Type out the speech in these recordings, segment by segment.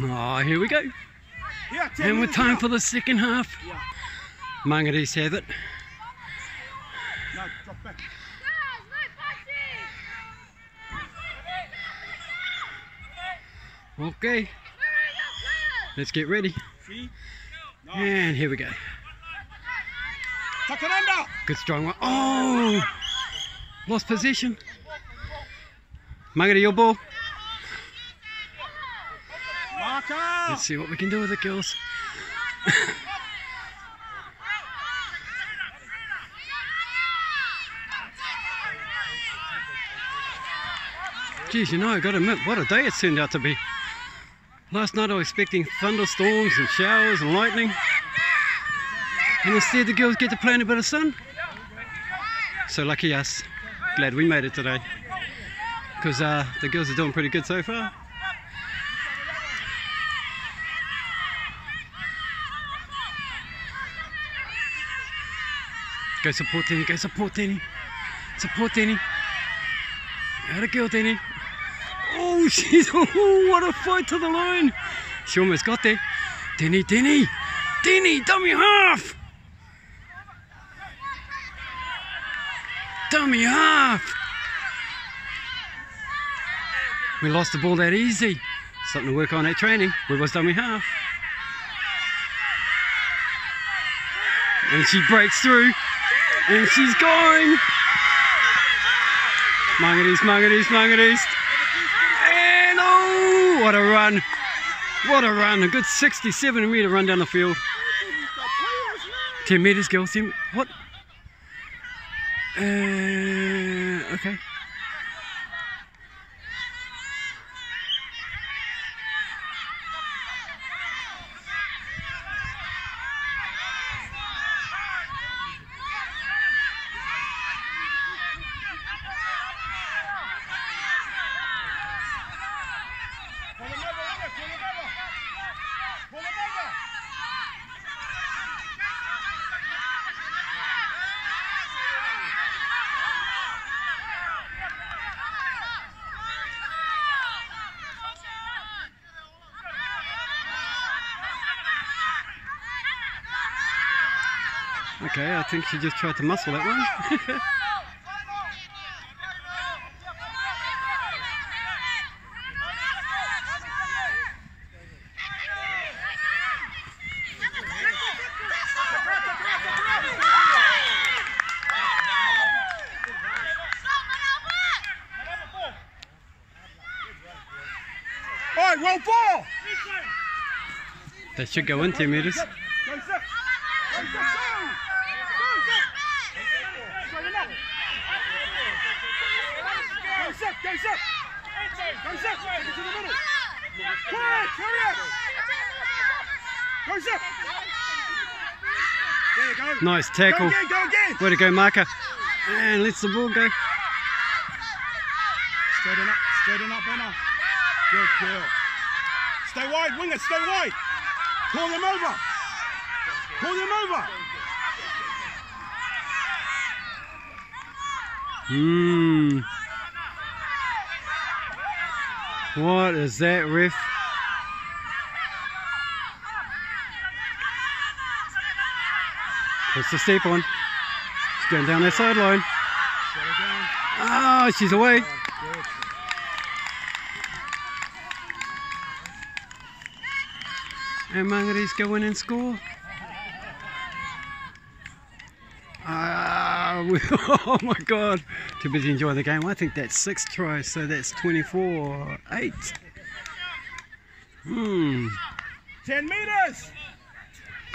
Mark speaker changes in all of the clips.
Speaker 1: Oh, here we go.
Speaker 2: Here, 10
Speaker 1: And
Speaker 2: we're
Speaker 1: time for the second half.
Speaker 2: Yeah.
Speaker 1: Mangarees have it.
Speaker 2: No, drop back.
Speaker 1: Okay, let's get ready.
Speaker 2: No.
Speaker 1: And here we go.
Speaker 2: Tuck it under.
Speaker 1: Good strong one. Oh! Lost possession. Mangere, your ball.
Speaker 2: Marker.
Speaker 1: Let's see what we can do with it, girls. Geez, you know, I gotta admit, what a day it's turned out to be. Last night I was expecting thunderstorms and showers and lightning. And instead the girls get to play in a bit of sun. So lucky us. Glad we made it today. Because uh, the girls are doing pretty good so far. Go support Danny, go support Danny. Support Danny. Out a girl, Danny. Oh, she's, oh, what a fight to the line. She almost got there. Denny, Denny, Denny, dummy half. Dummy half. We lost the ball that easy. Something to work on at training. We was dummy half? And she breaks through. And she's going. Manganese, manganese, manganese. And oh, what a run. What a run. A good 67 metre run down the field. 10 metres, girls. 10, what? Uh, okay. Okay, I think she just tried to muscle that one.
Speaker 2: All right, roll ball.
Speaker 1: that should go in 10 metres.
Speaker 2: Go, Zip. Go, Zip, go. Go, Zip. Straighten up. Go, Zip, go, Zip. Go, Zip. Take it to the middle. Quick, hurry up. Go, Zip. There you go.
Speaker 1: Nice tackle.
Speaker 2: again, go again.
Speaker 1: Way to go, marker. And lets the ball go.
Speaker 2: Straighten up, straighten up, Benno. Good girl. Stay wide, winger, stay wide. Pull them over. Pull them over.
Speaker 1: Hmm. What is that, ref? What's the step on? She's going down that sideline. Ah, she's away. And Mangarees going in score. Ah, oh my God. Too busy enjoying the game. I think that's six tries, so that's 24 8. Hmm.
Speaker 2: 10 meters.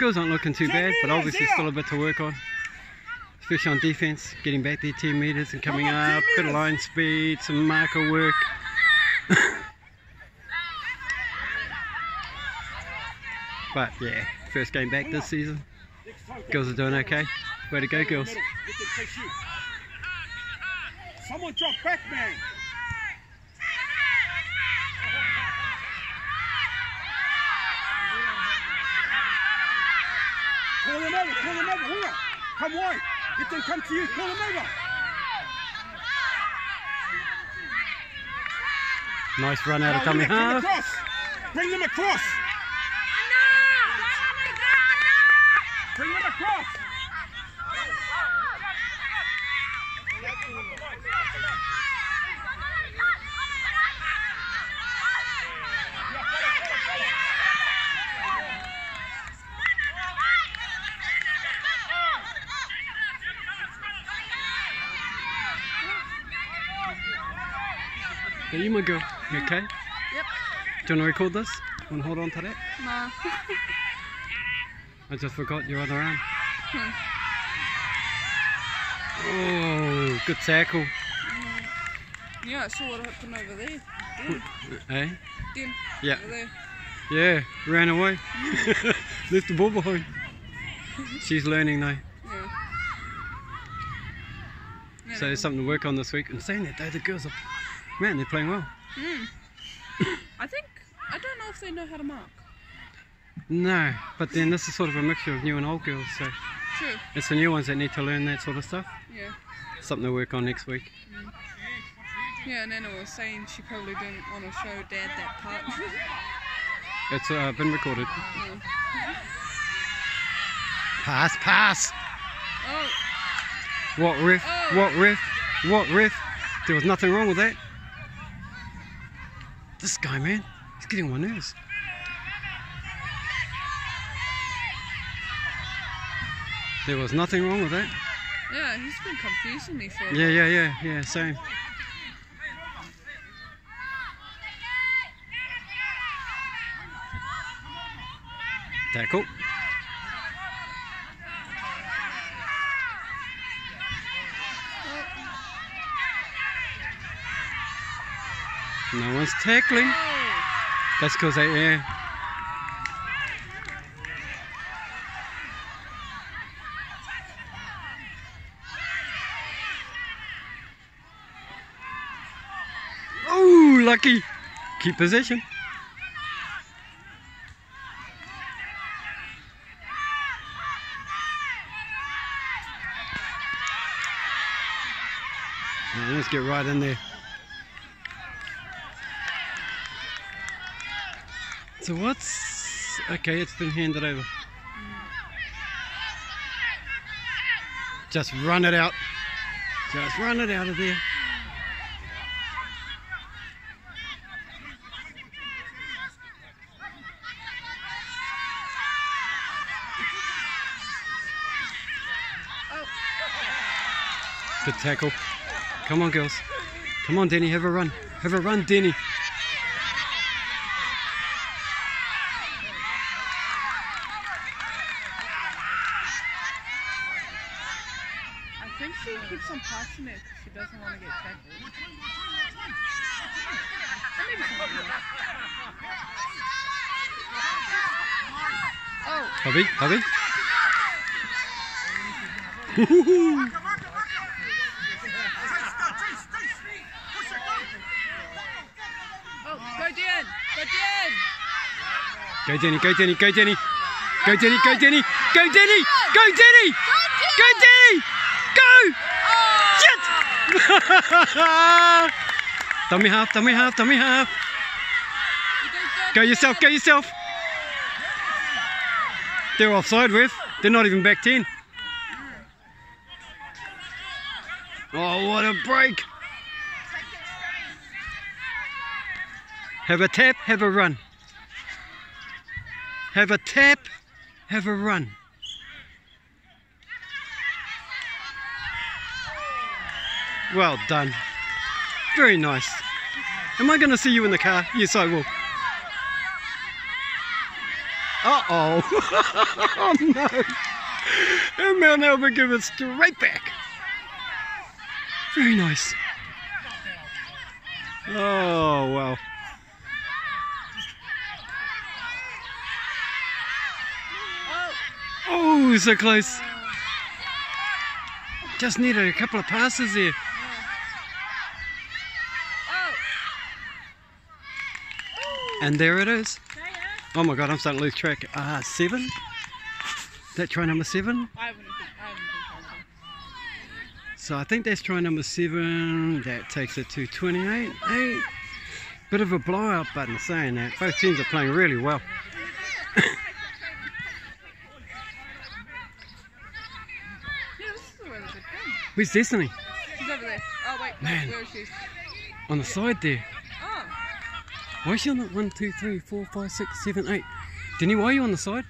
Speaker 1: Girls aren't looking too bad, but obviously still a bit to work on. Especially on defence, getting back there 10 metres and coming up, bit of line speed, some marker work. but yeah, first game back this season. Girls are doing okay. Way to go, girls.
Speaker 2: Middle. Let them chase you. Someone drop back, man. Pull them over, pull them over, winger. Come wide. Let them come to you, pull them over.
Speaker 1: Nice run out of
Speaker 2: Come on,
Speaker 1: dummy
Speaker 2: winger, come across. Bring them across. Bring them across.
Speaker 1: There you my girl. You okay?
Speaker 3: Yep.
Speaker 1: Do you want to record this? Want to hold on to that?
Speaker 3: Nah.
Speaker 1: I just forgot your other arm.
Speaker 3: Hmm.
Speaker 1: Oh, good tackle.
Speaker 3: yeah, I saw what happened over there. Then,
Speaker 1: Eh?
Speaker 3: then
Speaker 1: Yeah. Yeah, ran away. Left the ball behind. She's learning though.
Speaker 3: Yeah.
Speaker 1: So there's something to work on this week. And saying that though, the girls are, man, they're playing well.
Speaker 3: Mm. I think I don't know if they know how to mark.
Speaker 1: No, but then this is sort of a mixture of new and old girls. So
Speaker 3: True.
Speaker 1: it's the new ones that need to learn that sort of stuff.
Speaker 3: Yeah.
Speaker 1: Something to work on next week.
Speaker 3: Yeah, and Nana was saying she probably didn't want to show Dad that part.
Speaker 1: It's uh, been recorded.
Speaker 3: Yeah.
Speaker 1: Pass, pass.
Speaker 3: Oh,
Speaker 1: What riff?
Speaker 3: Oh.
Speaker 1: What riff? What riff? There was nothing wrong with that. This guy, man, he's getting on my nerves. There was nothing wrong with that.
Speaker 3: yeah, he's been confusing me for a
Speaker 1: Yeah, yeah, yeah, yeah, same. Tackle. No one's tackling. That's because they, yeah. Oh, lucky. Keep position. Let's get right in there. So what's okay? It's been handed over. Just run it out. Just run it out of there. Good tackle. Come on, girls. Come on, Denny. Have a run. Have a run, Denny.
Speaker 3: I think she keeps on passing it want to get maybe. Oh,
Speaker 1: Hubby, hubby.
Speaker 3: oh, go Dan! Go Dan!
Speaker 1: Go Denny, go Denny, go Denny. Go Denny, go Denny. Go Denny! Go Denny! Go Denny! Go! Shit! dummy half, dummy half, dummy half. Go yourself, go yourself. They're offside with. They're not even back 10. Oh, what a break. Have a tap, have a run. Have a tap, have a run. Well done. Very nice. Am I going to see you in the car? Yes, I will. Uh oh. oh no. And Mount Albert give it straight back. Very nice. Oh, wow. Oh, so close. Just needed a couple of passes there.
Speaker 3: Oh!
Speaker 1: And there it is. Oh my god, I'm starting to lose track. Ah, seven? That try number seven?
Speaker 3: I haven't I haven't.
Speaker 1: So I think that's try number seven. That takes it to 28. Eight. Bit of a blowout, but in saying that, both teams are playing really well.
Speaker 3: Yeah, this is a really good game.
Speaker 1: Where's Destiny?
Speaker 3: She's over there. Oh wait,
Speaker 1: Man.
Speaker 3: where is she?
Speaker 1: On the side there. Why is she on the one, two, three, four, five, six, seven, eight? Denny, why are you on the side?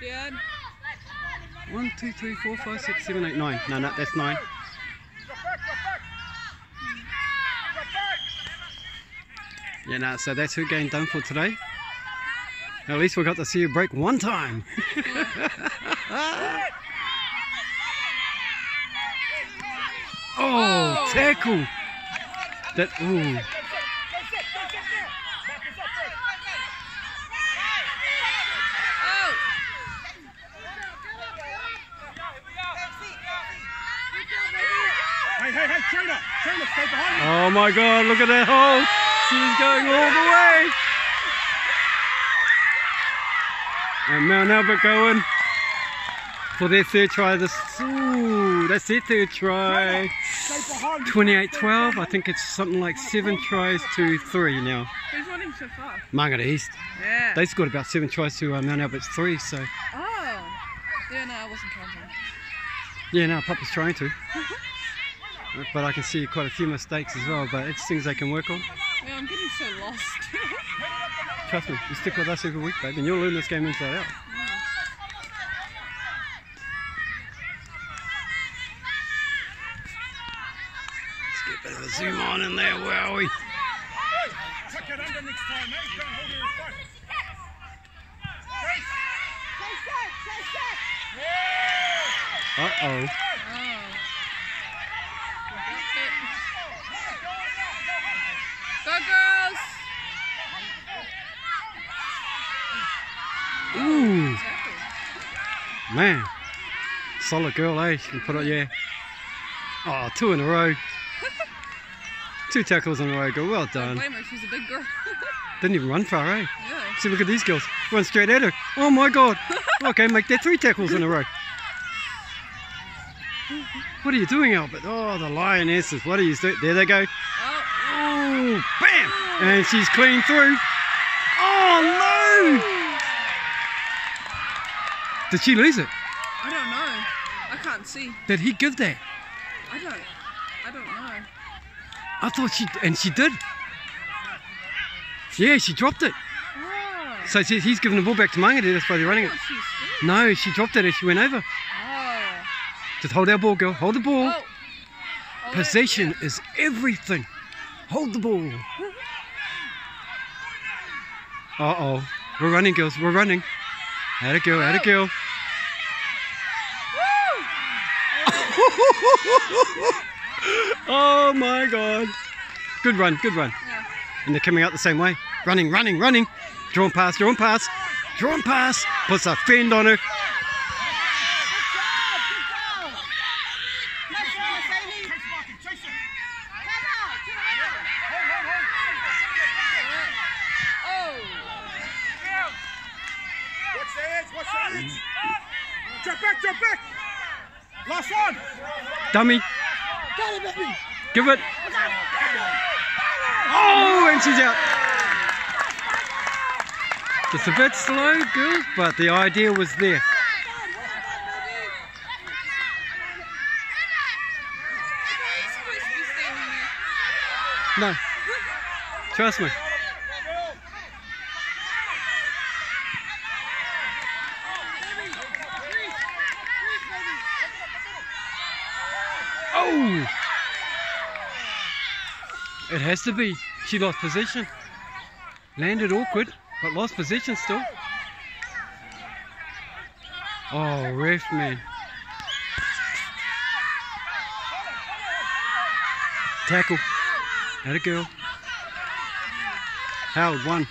Speaker 3: Dad.
Speaker 1: One, two, three, four, five, six, seven, eight, nine. No, no, that's nine. Yeah, no, so that's her game done for today. At least we got to see you break one time. oh, tackle. That, ooh.
Speaker 3: Oh,
Speaker 2: Hey, hey, hey, trainer, trainer, stay behind me.
Speaker 1: Oh my god, look at that hole. She's going all the way. And Mount Albert going for their third try. This, ooh, that's their third try.
Speaker 2: Stay behind me.
Speaker 1: 28-12. I think it's something like seven tries to three now.
Speaker 3: who's running so fast?
Speaker 1: Mangere East.
Speaker 3: Yeah.
Speaker 1: They scored about seven tries to uh, Mount Albert's three. So
Speaker 3: Oh. Yeah, no, I wasn't counting.
Speaker 1: yeah, now Papa's trying to. But I can see quite a few mistakes as well. But it's things they can work on.
Speaker 3: Yeah, I'm getting so lost.
Speaker 1: Trust me, you stick with us every week, babe, and you'll learn this game inside out. Let's get a bit of a zoom on in there, wowie.
Speaker 2: Tuck it under eh next time, mate. Don't hold her in front.
Speaker 1: Uh oh.
Speaker 3: oh. Go girls!
Speaker 1: Ooh,
Speaker 3: Tackle.
Speaker 1: Man. Solid girl, eh? She can put it, yeah. Oh, two in a row. Two tackles in a row, girl. Well done.
Speaker 3: blame her, she's a big girl.
Speaker 1: Didn't even run far, eh?
Speaker 3: yeah.
Speaker 1: See, look at these girls. Run straight at her. Oh my god. Okay, make that three tackles in a row. What are you doing, Albert? Oh, the lionesses. What are you doing? There they go.
Speaker 3: Oh,
Speaker 1: Oh, bam! And she's clean through. Oh no! Did she lose it?
Speaker 3: I don't know. I can't see.
Speaker 1: Did he give that?
Speaker 3: I don't. I don't know.
Speaker 1: I thought she, and she did. Yeah, she dropped it.
Speaker 3: Oh.
Speaker 1: So she- he's giving the ball back to Mangere. That's why they're running it.
Speaker 3: thought she's good.
Speaker 1: No, she dropped it as she went over.
Speaker 3: Oh.
Speaker 1: Just hold our ball, girl. Hold the ball.
Speaker 3: Oh. Oh,
Speaker 1: Possession
Speaker 3: yeah.
Speaker 1: is everything. Hold the ball. Uh oh. We're running, girls. We're running. Had a girl. Had a girl. oh my god. Good run. Good run.
Speaker 3: Yeah.
Speaker 1: And they're coming out the same way. Running, running, running. Drawn pass, drawn pass, drawn pass. Puts a fend on her.
Speaker 2: Chase Martin, chase her.
Speaker 3: Oh.
Speaker 2: Watch the edge, watch the edge. Drop back, drop back. Last one.
Speaker 1: Dummy. Give it. Oh, and she's out. Just a bit slow, girls, but the idea was there. No. Trust me. Oh! It has to be. She lost position. Landed awkward, but lost position still. Oh, ref man. Tackle. Had a girl. Howard one.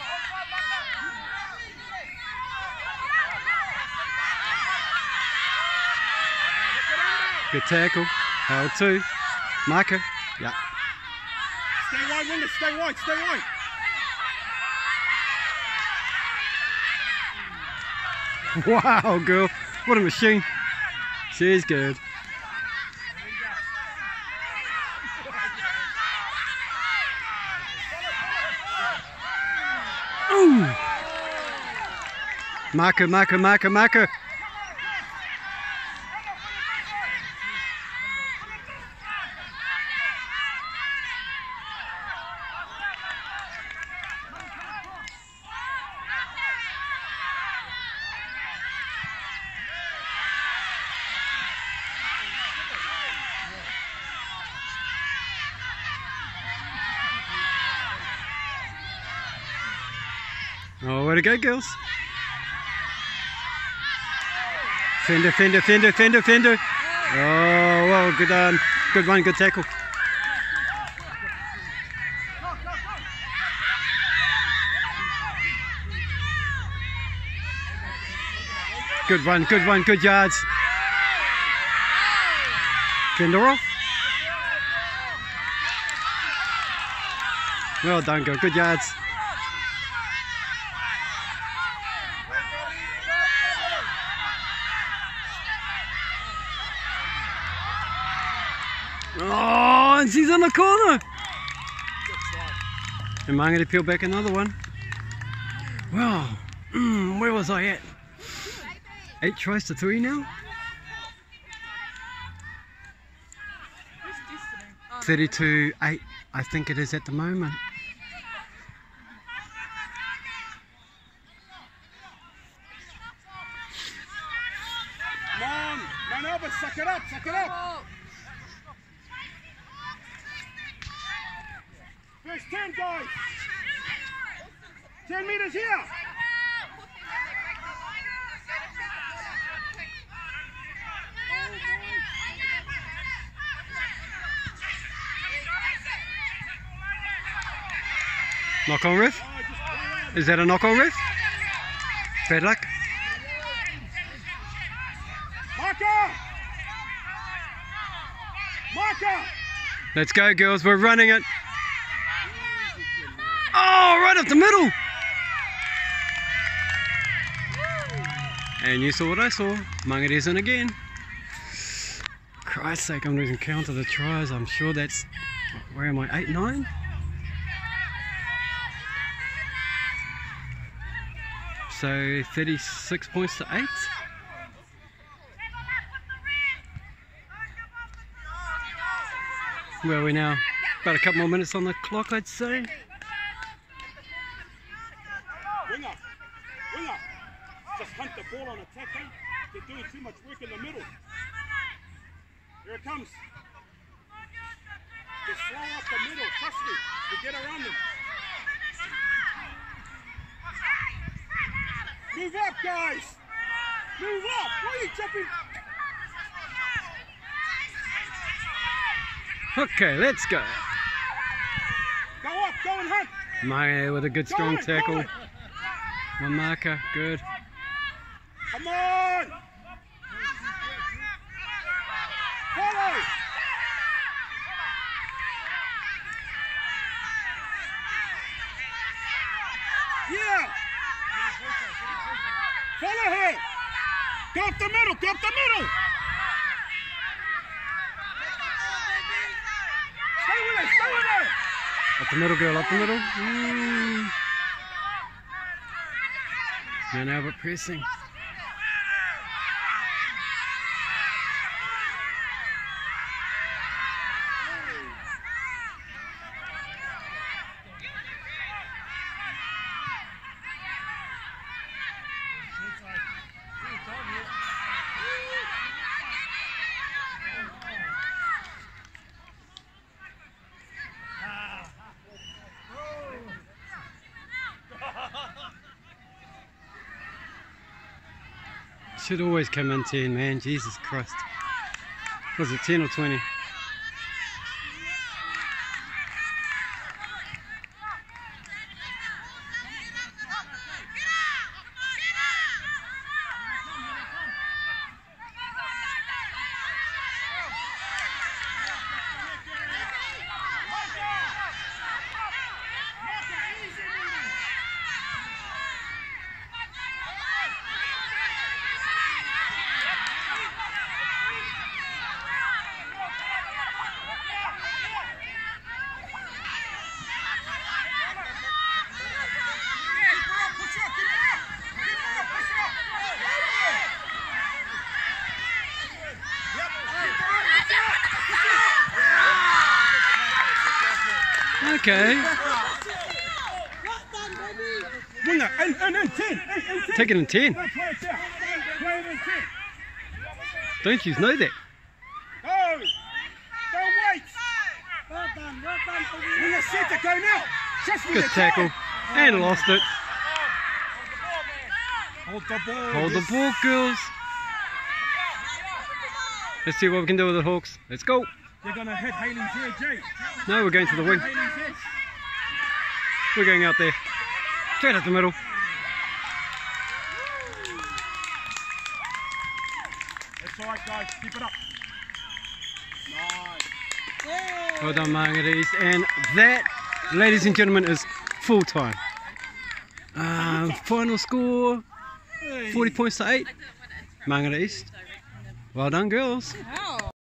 Speaker 1: Good tackle. Howard two. Marker. Yeah
Speaker 2: wide winger, stay wide, stay wide.
Speaker 1: Wow, girl, what a machine. She is good. Ooh. Maka, Maka, Maka, Maka. Oh, way to go, girls. Fender, fender, fender, fender, fender. Oh, well, good on. Good one, good tackle. Good one, good one, good yards. Fender off. Well done, girl. Good yards. On the corner. Am I going to peel back another one? Well, mm, where was I at? Eight tries to three now?
Speaker 3: Who's distance? Oh, no.
Speaker 1: 32 8, I think it is at the moment.
Speaker 2: On, man over, suck it up, suck it up.
Speaker 3: Oh,
Speaker 2: There's 10 guys. 10 meters here.
Speaker 1: Knock on ref?
Speaker 2: Just play around.
Speaker 1: Is that a knock on ref? Bad luck.
Speaker 2: Marker! Marker!
Speaker 1: Let's go, girls. We're running it. Oh, right up the middle. And you saw what I saw. Mangari's in again. Christ's sake, I'm losing count of the tries. I'm sure that's. Where am I? 8 9? So 36 points to 8. Where are we now? About a couple more minutes on the clock, I'd say.
Speaker 2: Winger! Winger! Hunt the ball on attack, huh? They're doing too much work in the middle. Here it comes. They slow up the middle, trust me. We get around them. Move up, guys! Move up! Why are you jumping?
Speaker 1: Okay, let's go.
Speaker 2: Go up, go and hunt!
Speaker 1: Maya with a good
Speaker 2: Go
Speaker 1: strong
Speaker 2: on, go
Speaker 1: tackle.
Speaker 2: on.
Speaker 1: One marker, good.
Speaker 2: Follow her! Go up the middle, go up the middle! Stay with her, stay with her!
Speaker 1: Up the middle, girl, up the middle. Mm. Mount Albert pressing. Should always come in 10, man. Jesus Christ. Was it 10 or 20? Okay.
Speaker 2: Winger, in, in, in, 10. In, in 10.
Speaker 1: Take it in 10.
Speaker 2: No, play it out. Play it in 10.
Speaker 1: Don't you know that?
Speaker 2: Go. Don't wait. Winger, set it, go now. Me,
Speaker 1: Good tackle. And lost it.
Speaker 2: Hold the ball.
Speaker 1: Hold the ball, girls. Let's see what we can do with the Hawks. Let's go.
Speaker 2: They're going to hit Haley's here, Jay.
Speaker 1: No, we're going to the wing. We're going out there. Straight up the middle.
Speaker 2: That's all right, guys. Keep it up. Nice.
Speaker 1: Well done, Mangere East. And that, ladies and gentlemen, is full time. Um, final score 40 points to 8. Mangere East. Well done, girls.
Speaker 3: Wow.